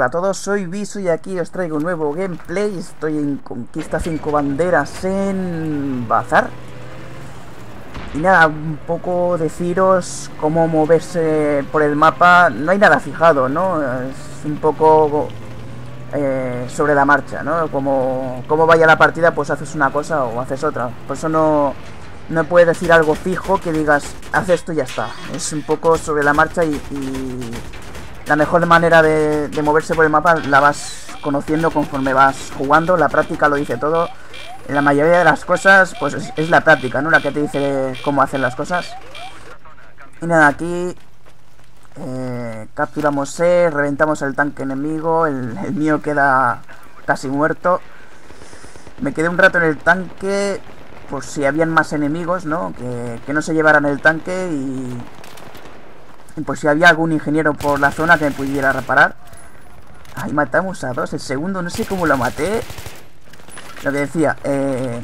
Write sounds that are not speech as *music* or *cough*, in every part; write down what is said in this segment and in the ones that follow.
Hola a todos, soy Viso y aquí os traigo un nuevo gameplay. Estoy en Conquista 5 Banderas en Bazar. Y nada, un poco deciros cómo moverse por el mapa. No hay nada fijado, ¿no? Es un poco eh, sobre la marcha, ¿no? Como, como vaya la partida, pues haces una cosa o haces otra. Por eso no, no puedes decir algo fijo que digas, haz esto y ya está. Es un poco sobre la marcha y la mejor manera de, moverse por el mapa la vas conociendo conforme vas jugando. La práctica lo dice todo. En la mayoría de las cosas, pues es, la práctica, ¿no? La que te dice cómo hacer las cosas. Y nada, aquí eh, capturamos C, reventamos el tanque enemigo, el, mío queda casi muerto. Me quedé un rato en el tanque por si habían más enemigos, ¿no? Que, que no se llevaran el tanque y, por si había algún ingeniero por la zona que me pudiera reparar. Ahí matamos a dos. El segundo no sé cómo lo maté. Lo que decía, eh,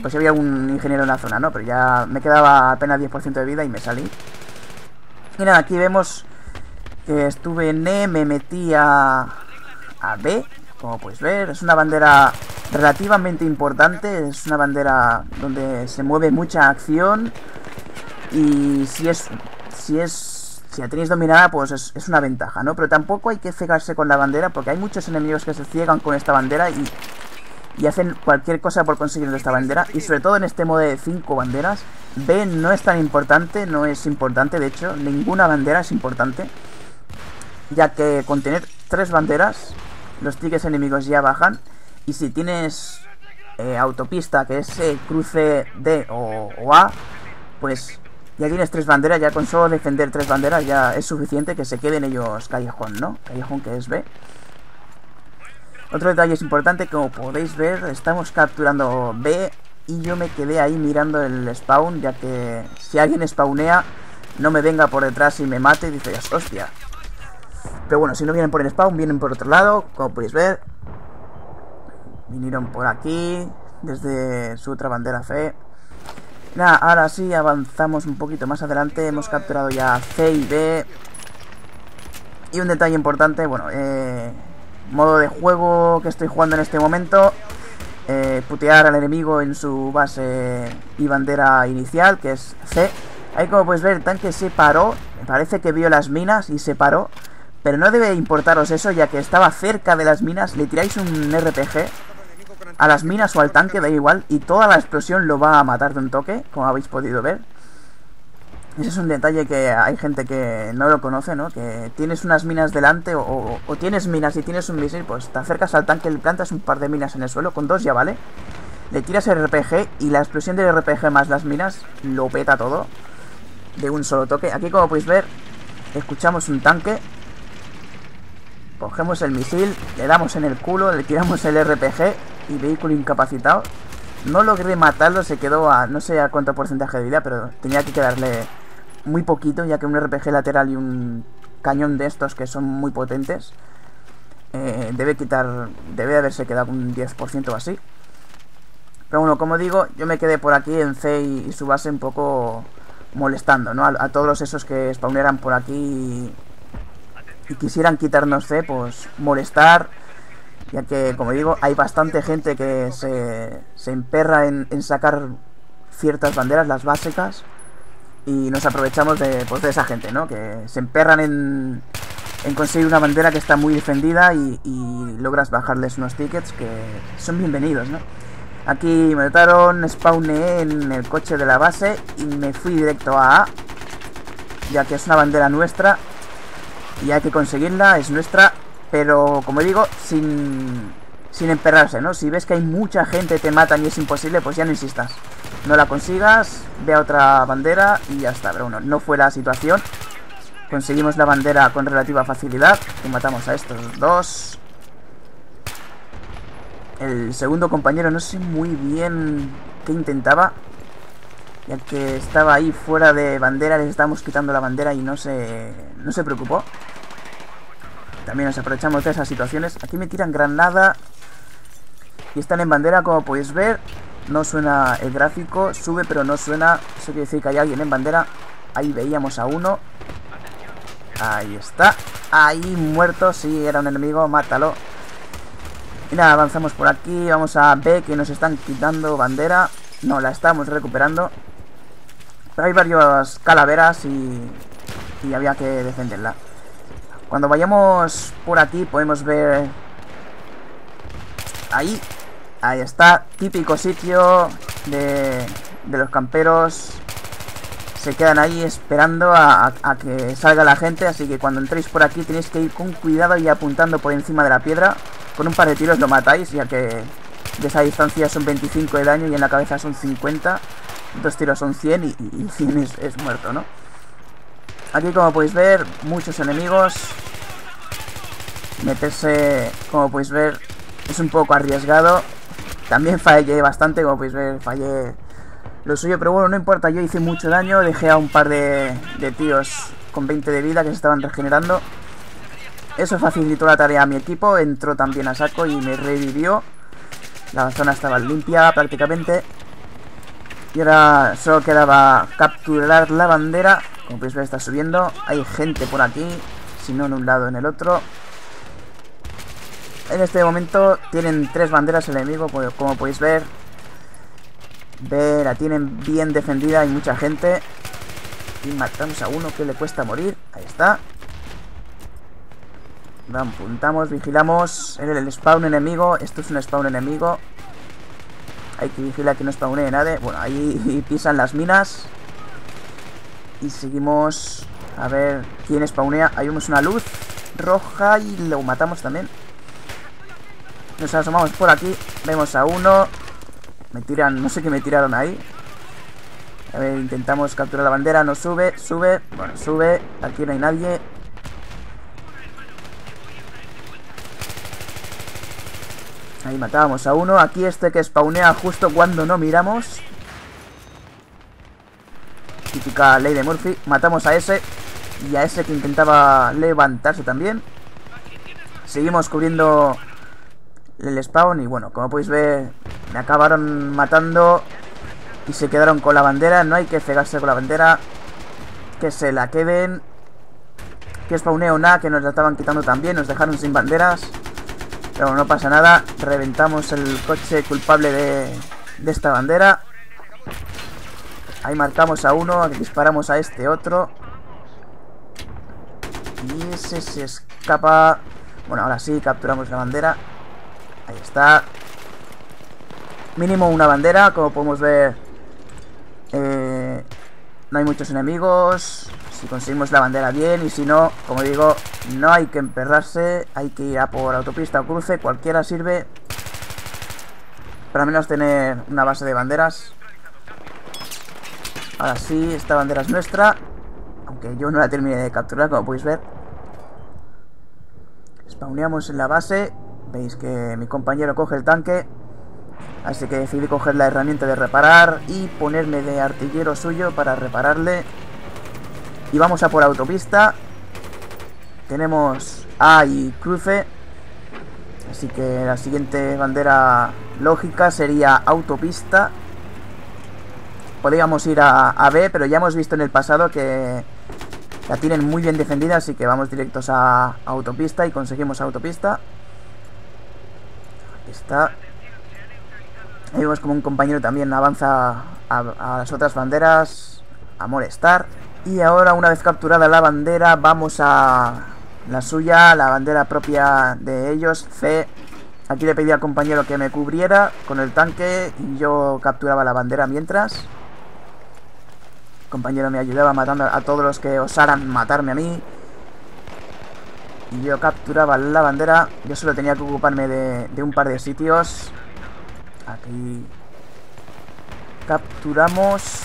pues si había algún ingeniero en la zona, ¿no? Pero ya me quedaba apenas 10% de vida y me salí. Y nada, aquí vemos que estuve en E, me metí a, a B, como puedes ver. Es una bandera relativamente importante, es una bandera donde se mueve mucha acción. Y si es, si es si la tenéis dominada, pues es, una ventaja, ¿no? Pero tampoco hay que cegarse con la bandera, porque hay muchos enemigos que se ciegan con esta bandera y, y hacen cualquier cosa por conseguir esta bandera. Y sobre todo en este modo de 5 banderas, B no es tan importante, no es importante, de hecho, ninguna bandera es importante. Ya que con tener tres banderas, los tickets enemigos ya bajan. Y si tienes eh, autopista, que es cruce D o A, pues ya tienes tres banderas, ya con solo defender tres banderas ya es suficiente que se queden ellos callejón, ¿no? Callejón que es B. Otro detalle es importante, como podéis ver, estamos capturando B y yo me quedé ahí mirando el spawn, ya que si alguien spawnea, no me venga por detrás y me mate y dices, hostia. Pero bueno, si no vienen por el spawn, vienen por otro lado, como podéis ver. Vinieron por aquí, desde su otra bandera C. Nada, ahora sí avanzamos un poquito más adelante. Hemos capturado ya C y B. Y un detalle importante, bueno, eh, modo de juego que estoy jugando en este momento. Eh, putear al enemigo en su base y bandera inicial, que es C. Ahí como puedes ver el tanque se paró. Parece que vio las minas y se paró. Pero no debe importaros eso, ya que estaba cerca de las minas. Le tiráis un RPG a las minas o al tanque, da igual, y toda la explosión lo va a matar de un toque, como habéis podido ver. Ese es un detalle que hay gente que no lo conoce, ¿no? Que tienes unas minas delante o, tienes minas y tienes un misil, pues te acercas al tanque, le plantas un par de minas en el suelo, con dos ya vale. Le tiras el RPG y la explosión del RPG más las minas lo peta todo de un solo toque. Aquí como podéis ver, escuchamos un tanque. Cogemos el misil, le damos en el culo, le tiramos el RPG y vehículo incapacitado. No logré matarlo, se quedó a no sé a cuánto porcentaje de vida, pero tenía que quedarle muy poquito, ya que un RPG lateral y un cañón de estos que son muy potentes eh, debe quitar, debe haberse quedado un 10% o así. Pero bueno, como digo, yo me quedé por aquí en C y, su base un poco molestando, ¿no? A, todos esos que spawneran por aquí y, y quisieran quitarnos C, pues molestar ya que, como digo, hay bastante gente que se, se emperra en, sacar ciertas banderas, las básicas, y nos aprovechamos de, pues, de esa gente, ¿no? Que se emperran en, en conseguir una bandera que está muy defendida y, logras bajarles unos tickets que son bienvenidos, ¿no? Aquí me notaron, spawné en el coche de la base y me fui directo a A, ya que es una bandera nuestra y hay que conseguirla, es nuestra pero, como digo, sin, sin emperrarse, ¿no? Si ves que hay mucha gente, te matan y es imposible, pues ya no insistas. No la consigas, ve a otra bandera y ya está. Pero bueno, no fue la situación. Conseguimos la bandera con relativa facilidad. Y matamos a estos dos. El segundo compañero no sé muy bien qué intentaba. Ya que estaba ahí fuera de bandera, les estábamos quitando la bandera y no se, no se preocupó. También nos aprovechamos de esas situaciones. Aquí me tiran granada. Y están en bandera, como podéis ver. No suena el gráfico. Sube, pero no suena. Eso quiere decir que hay alguien en bandera. Ahí veíamos a uno. Ahí está. Ahí muerto. Sí, era un enemigo. Mátalo. Y nada, avanzamos por aquí. Vamos a B, que nos están quitando bandera. No, la estamos recuperando. Pero hay varias calaveras y, y había que defenderla. Cuando vayamos por aquí podemos ver... Ahí. Ahí está. Típico sitio de, de los camperos se quedan ahí esperando a, que salga la gente, así que cuando entréis por aquí tenéis que ir con cuidado y apuntando por encima de la piedra. Con un par de tiros lo matáis, ya que de esa distancia son 25 de daño y en la cabeza son 50. Dos tiros son 100 y, 100 es, es, muerto, ¿no? Aquí como podéis ver, muchos enemigos. Meterse, como podéis ver, es un poco arriesgado. También fallé bastante, como podéis ver, fallé lo suyo, pero bueno, no importa, yo hice mucho daño, dejé a un par de, tíos con 20 de vida que se estaban regenerando. Eso facilitó la tarea a mi equipo, entró también a saco y me revivió. La zona estaba limpia prácticamente. Y ahora solo quedaba capturar la bandera. Como podéis ver está subiendo. Hay gente por aquí, si no en un lado en el otro. En este momento tienen tres banderas el enemigo, como podéis ver. Ve, la tienen bien defendida, hay mucha gente. Y matamos a uno que le cuesta morir. Ahí está. Apuntamos, vigilamos. El, el spawn enemigo. Esto es un spawn enemigo. Hay que vigilar que no spawnee nadie. Bueno, ahí *laughs* pisan las minas. Y seguimos. A ver quién spawnea. Ahí vemos una luz roja y lo matamos también. Nos asomamos por aquí. Vemos a uno. Me tiran, no sé qué me tiraron ahí. A ver, intentamos capturar la bandera. No sube, sube. Bueno, sube. Aquí no hay nadie. Ahí matábamos a uno. Aquí este que spawnea justo cuando no miramos. Ley de Murphy. Matamos a ese. Y a ese que intentaba levantarse también. Seguimos cubriendo el spawn. Y bueno, como podéis ver, me acabaron matando y se quedaron con la bandera. No hay que cegarse con la bandera. Que se la queden. Que spawneo nada, que nos la estaban quitando también. Nos dejaron sin banderas. Pero no pasa nada. Reventamos el coche culpable de esta bandera. Ahí marcamos a uno, disparamos a este otro. Y ese se escapa. Bueno, ahora sí, capturamos la bandera. Ahí está. Mínimo una bandera, como podemos ver eh, No hay muchos enemigos Si conseguimos la bandera bien Y si no, como digo, no hay que emperrarse Hay que ir a por autopista o cruce Cualquiera sirve Para menos tener una base de banderas Ahora sí, esta bandera es nuestra Aunque yo no la terminé de capturar, como podéis ver Spawneamos en la base Veis que mi compañero coge el tanque Así que decidí coger la herramienta de reparar y ponerme de artillero suyo para repararle. Y vamos a por autopista. Tenemos A y cruce. Así que la siguiente bandera lógica sería autopista. Podríamos ir a, B, pero ya hemos visto en el pasado que la tienen muy bien defendida, así que vamos directos a, autopista y conseguimos autopista. Aquí está. Ahí vemos como un compañero también avanza a, las otras banderas a molestar. Y ahora una vez capturada la bandera vamos a la suya, la bandera propia de ellos, C. Aquí le pedí al compañero que me cubriera con el tanque y yo capturaba la bandera mientras. Compañero me ayudaba matando a todos los que osaran matarme a mí. Y yo capturaba la bandera. Yo solo tenía que ocuparme de, de un par de sitios. Aquí capturamos.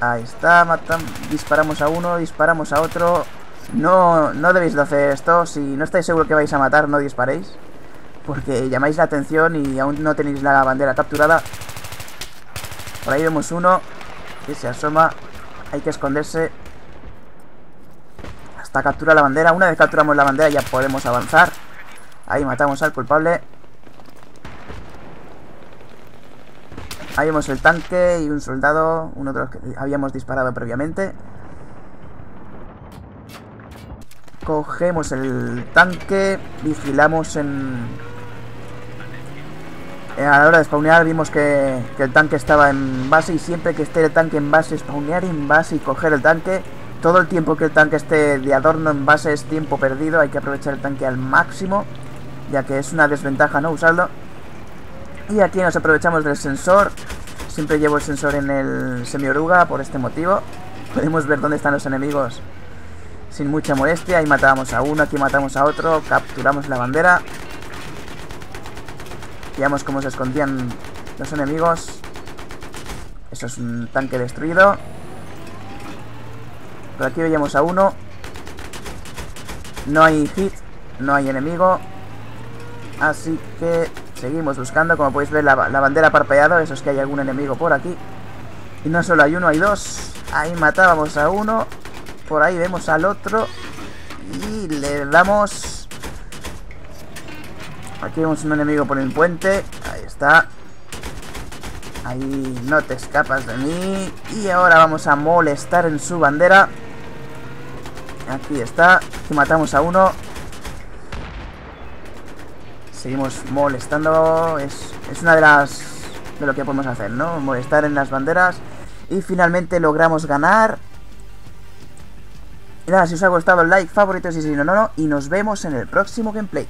Ahí está, matamos, disparamos a uno, disparamos a otro. No, no debéis de hacer esto. Si no estáis seguros que vais a matar, no disparéis. Porque llamáis la atención y aún no tenéis la bandera capturada. Por ahí vemos uno que se asoma. Hay que esconderse. Hasta capturar la bandera. Una vez capturamos la bandera ya podemos avanzar. Ahí matamos al culpable. Ahí vemos el tanque y un soldado, uno de los que habíamos disparado previamente. Cogemos el tanque, vigilamos en... Eh, a la hora de spawnear vimos que, el tanque estaba en base y siempre que esté el tanque en base, spawnear en base y coger el tanque. Todo el tiempo que el tanque esté de adorno en base es tiempo perdido, hay que aprovechar el tanque al máximo, ya que es una desventaja no usarlo. Y aquí nos aprovechamos del sensor, siempre llevo el sensor en el semi-oruga por este motivo. *laughs* Podemos ver dónde están los enemigos sin mucha molestia. Ahí matábamos a uno, aquí matamos a otro, capturamos la bandera. Veamos cómo se escondían los enemigos. Eso es un tanque destruido. Por aquí veíamos a uno. No hay hit, no hay enemigo. Así que seguimos buscando. Como podéis ver, la, bandera parpadeado. Eso es que hay algún enemigo por aquí. Y no solo hay uno, hay dos. Ahí matábamos a uno. Por ahí vemos al otro. Y le damos... Aquí vemos un enemigo por el puente. Ahí está. Ahí no te escapas de mí. Y ahora vamos a molestar en su bandera. Aquí está. Aquí matamos a uno. Seguimos molestando. Es, es una de las... De lo que podemos hacer, ¿no? Molestar en las banderas. Y finalmente logramos ganar. Y nada, si os ha gustado el like, favoritos y si no, no, no. Y nos vemos en el próximo gameplay.